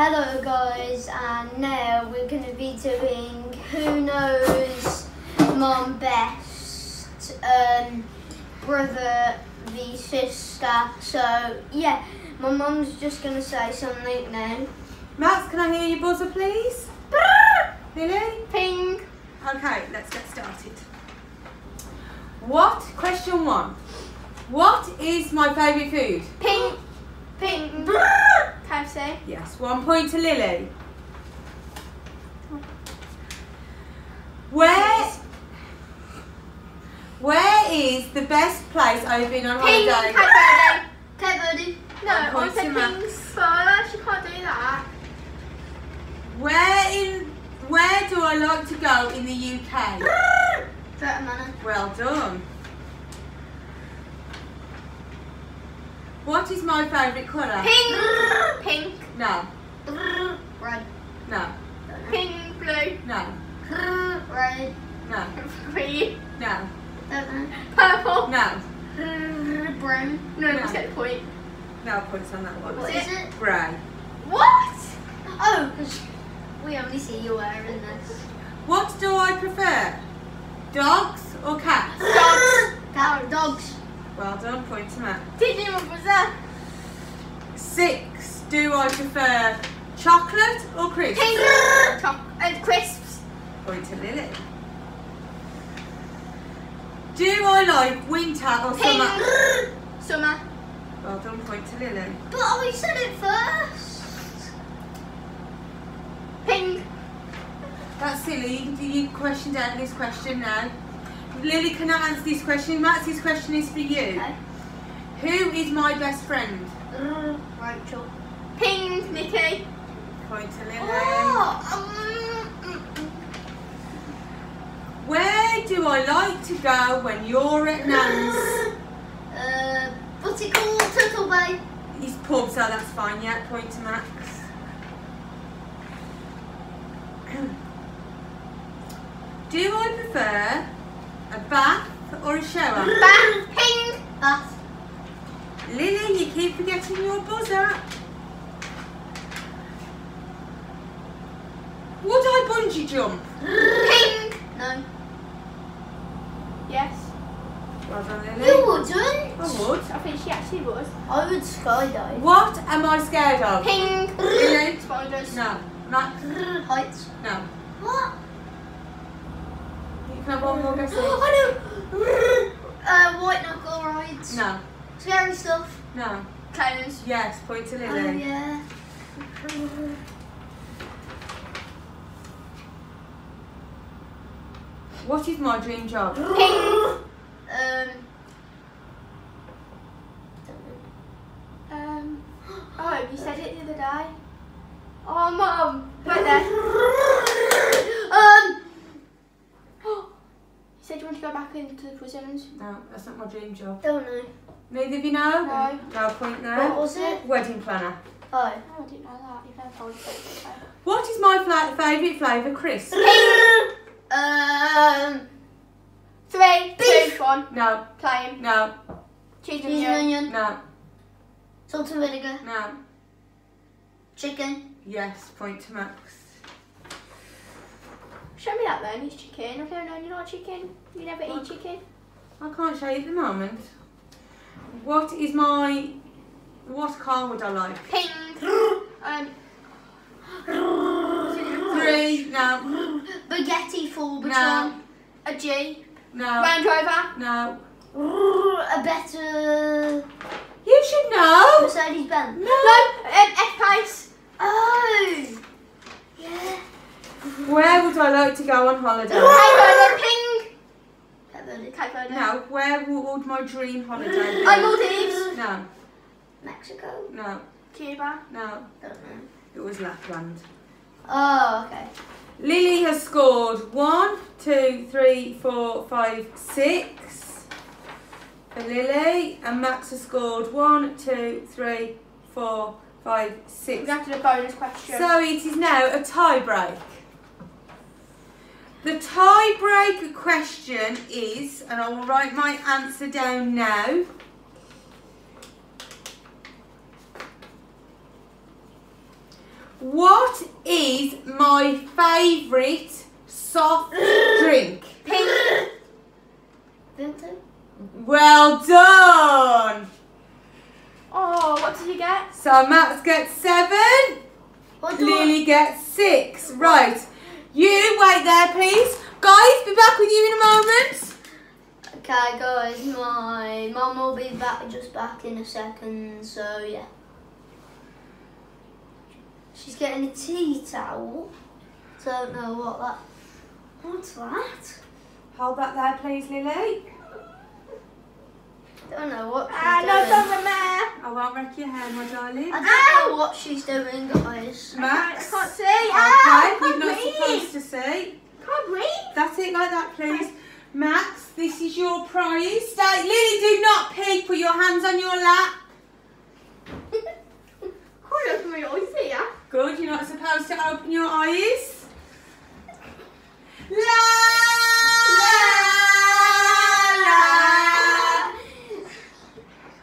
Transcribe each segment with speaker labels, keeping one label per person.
Speaker 1: Hello guys, and now we're going to be doing Who Knows Mom Best, um, Brother v Sister. So yeah, my mum's just going to say something now.
Speaker 2: Max, can I hear your buzzer, please? Lily?
Speaker 1: Ping!
Speaker 2: Okay, let's get started. What, question one, what is my favourite food?
Speaker 1: Ping! Ping! KFC.
Speaker 2: Yes, one point to Lily. Where, where is the best place I've been on
Speaker 1: Ping!
Speaker 2: holiday?
Speaker 1: Cape Verde.
Speaker 3: No, I said pings first. You can't do that.
Speaker 2: Where in, where do I like to go in the UK? Well done. What is my favourite colour?
Speaker 1: Ping!
Speaker 3: Pink,
Speaker 2: No,
Speaker 1: Red.
Speaker 2: no,
Speaker 3: pink, blue,
Speaker 2: no,
Speaker 1: Red.
Speaker 2: no,
Speaker 3: green,
Speaker 2: no,
Speaker 3: purple.
Speaker 2: no.
Speaker 1: Brown.
Speaker 3: No,
Speaker 2: No.
Speaker 3: get the point.
Speaker 2: No points on that one.
Speaker 1: What is it?
Speaker 2: Grey.
Speaker 3: What?
Speaker 1: Oh, 'cause we only see you wearing this.
Speaker 2: What do I prefer? Dogs or cats?
Speaker 3: Dogs.
Speaker 1: Cat dogs.
Speaker 2: Well done, point to Matt.
Speaker 3: Did you that?
Speaker 2: Six. Do I prefer chocolate or crisps?
Speaker 3: And crisps.
Speaker 2: Point to Lily. Do I like winter or summer?
Speaker 3: summer.
Speaker 2: Well done, point to Lily.
Speaker 1: But I said it first.
Speaker 3: Pink,
Speaker 2: That's silly. You can do your question down this question now. Lily cannot answer this question. Max's question is for you.
Speaker 1: Okay.
Speaker 2: Who is my best friend?
Speaker 1: Rachel.
Speaker 3: pink, Nikki.
Speaker 2: Point to Lily.
Speaker 1: Oh, um, mm, mm.
Speaker 2: Where do I like to go when you're at Nan's?
Speaker 1: Uh, what's it called? Turtle Bay.
Speaker 2: His pub, so that's fine. Yeah, point to Max. Do I prefer a bath or a shower?
Speaker 3: Bath, pink,
Speaker 1: Bath.
Speaker 2: Lily, you keep forgetting your buzzer. Would I bungee jump?
Speaker 3: pink.
Speaker 1: No.
Speaker 3: Yes,
Speaker 2: Well done,
Speaker 1: You
Speaker 2: Lily.
Speaker 1: wouldn't.
Speaker 2: I would.
Speaker 3: I think she actually was.
Speaker 1: I would skydive.
Speaker 2: What am I scared of?
Speaker 3: Pink,
Speaker 2: Lily?
Speaker 3: spiders.
Speaker 2: No. Max?
Speaker 1: Heights.
Speaker 2: No.
Speaker 1: What?
Speaker 2: You can have one more guess.
Speaker 1: I know. Uh, white knuckle rides.
Speaker 2: No.
Speaker 1: Scary stuff.
Speaker 2: No.
Speaker 3: Clowns.
Speaker 2: Yes, point to
Speaker 1: Oh
Speaker 2: Lily.
Speaker 1: yeah.
Speaker 2: What is my dream job?
Speaker 3: Pink.
Speaker 1: Um.
Speaker 3: Um. Oh, you said it the other day. Oh, mum. Right there.
Speaker 1: Um.
Speaker 3: you said you want to go back into the prisons.
Speaker 2: No, that's not my dream job.
Speaker 1: Don't know.
Speaker 2: Neither of you know?
Speaker 3: No.
Speaker 2: No point
Speaker 1: What was it?
Speaker 2: Wedding planner.
Speaker 1: Oh.
Speaker 3: Oh, I didn't know that. You've never told me.
Speaker 2: What is my fla- favourite flavour crisp?
Speaker 1: Um.
Speaker 3: Three,
Speaker 1: Beef.
Speaker 3: two, one.
Speaker 2: No,
Speaker 3: Playing.
Speaker 2: no,
Speaker 3: Cheese
Speaker 1: Cheese
Speaker 3: and
Speaker 1: and
Speaker 3: onion.
Speaker 1: onion.
Speaker 2: no,
Speaker 1: Salt and vinegar.
Speaker 2: no.
Speaker 1: Chicken.
Speaker 2: Yes, point to Max.
Speaker 3: Show me that then. It's chicken. I've never known you like chicken. You never eat chicken.
Speaker 2: I can't show you at the moment. What is my... What car would I like?
Speaker 3: Pink. um.
Speaker 2: Three, no,
Speaker 1: Spaghetti full
Speaker 2: no,
Speaker 1: baton.
Speaker 3: A Jeep.
Speaker 2: no,
Speaker 3: Land Rover.
Speaker 2: no.
Speaker 1: A better
Speaker 2: You should know!
Speaker 1: Mercedes Benz.
Speaker 3: No. Um, F-Pace.
Speaker 1: Oh.
Speaker 2: Where would I like to go on holiday?
Speaker 3: Cape Verde.
Speaker 1: Cape
Speaker 3: Cape Verde.
Speaker 2: No, where would my dream holiday be?
Speaker 3: Oh, Maldives.
Speaker 2: No,
Speaker 1: Mexico.
Speaker 2: no,
Speaker 3: Cuba.
Speaker 2: no.
Speaker 1: Don't know.
Speaker 2: It was Lapland.
Speaker 1: Oh, okay.
Speaker 2: Lily has scored one, two, three, four, five, six for Lily, and Max has scored one, two, three, four, five, six.
Speaker 3: We're
Speaker 2: six.
Speaker 3: going to do the bonus question.
Speaker 2: So it is now a tie break. The tiebreaker question is, and I will write my answer down now. What is my favourite soft drink?
Speaker 1: Pink.
Speaker 2: Well done.
Speaker 3: Oh, what did you get?
Speaker 2: So Max gets seven. Lily gets six. Right. You wait there, please. Guys, be back with you in a moment.
Speaker 1: Okay, guys, my mum will be back just back in a second, so yeah. She's getting a tea towel. Don't know what that. What's that?
Speaker 2: Hold that there, please, Lily.
Speaker 1: Don't know what
Speaker 3: Ah, no
Speaker 1: doing.
Speaker 3: problem there.
Speaker 2: I won't wreck your hair, my darling.
Speaker 1: I don't know what she's doing, guys.
Speaker 3: I
Speaker 2: Max.
Speaker 3: can't see.
Speaker 2: Okay,
Speaker 3: Ah,
Speaker 2: you're not supposed to see.
Speaker 3: Can't breathe.
Speaker 2: That's it, like that, please. Max, this is your prize. Stay. Lily, do not peek. Put your hands on your lap.
Speaker 3: Can't my eyes here.
Speaker 2: Good, you're not supposed to open your eyes. La la.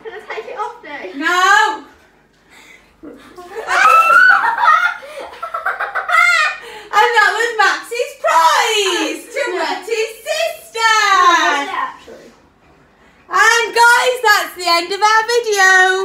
Speaker 3: Can I take it off now?
Speaker 2: No. And that was Max's prize to wet his sister.
Speaker 1: What was it actually?
Speaker 2: And guys, that's the end of our video.